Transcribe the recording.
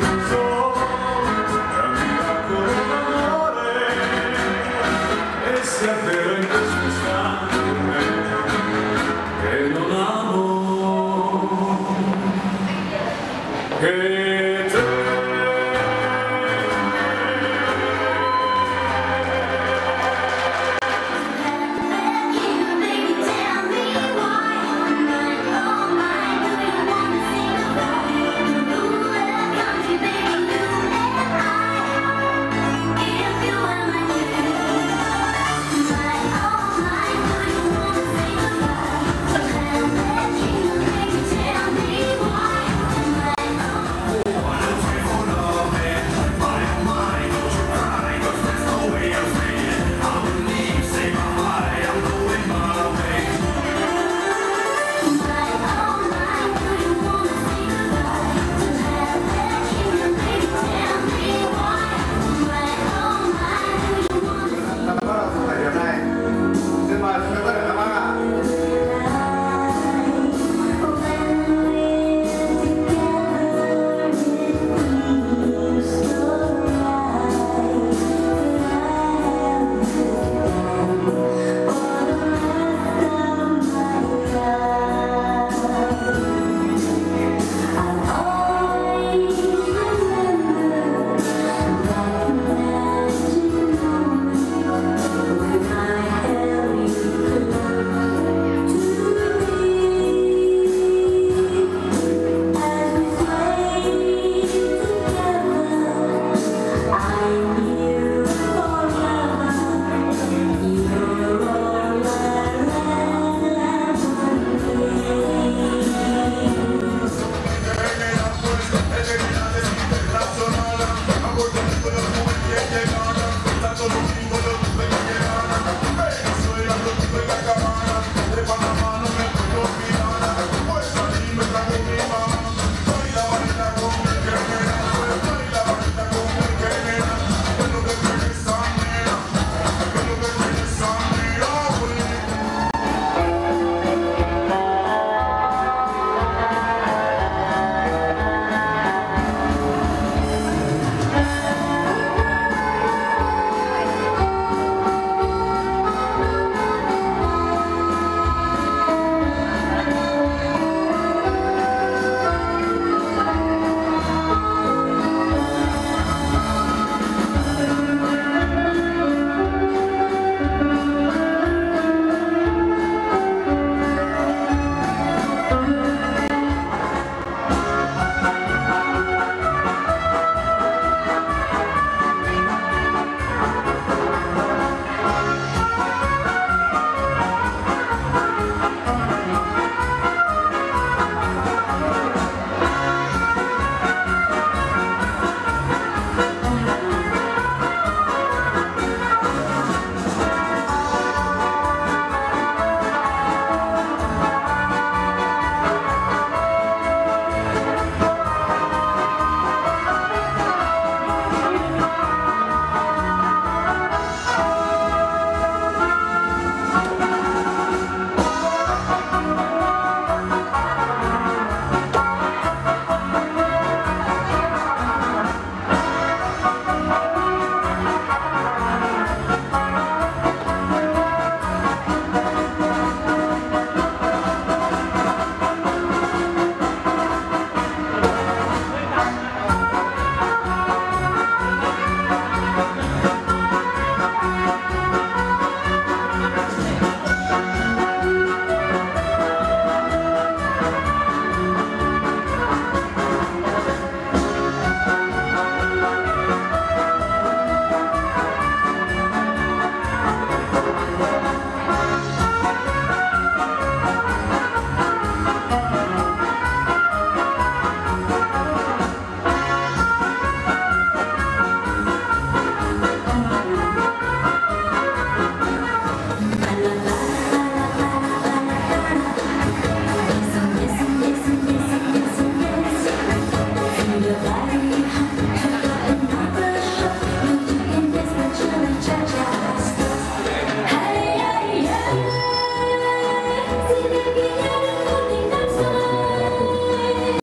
so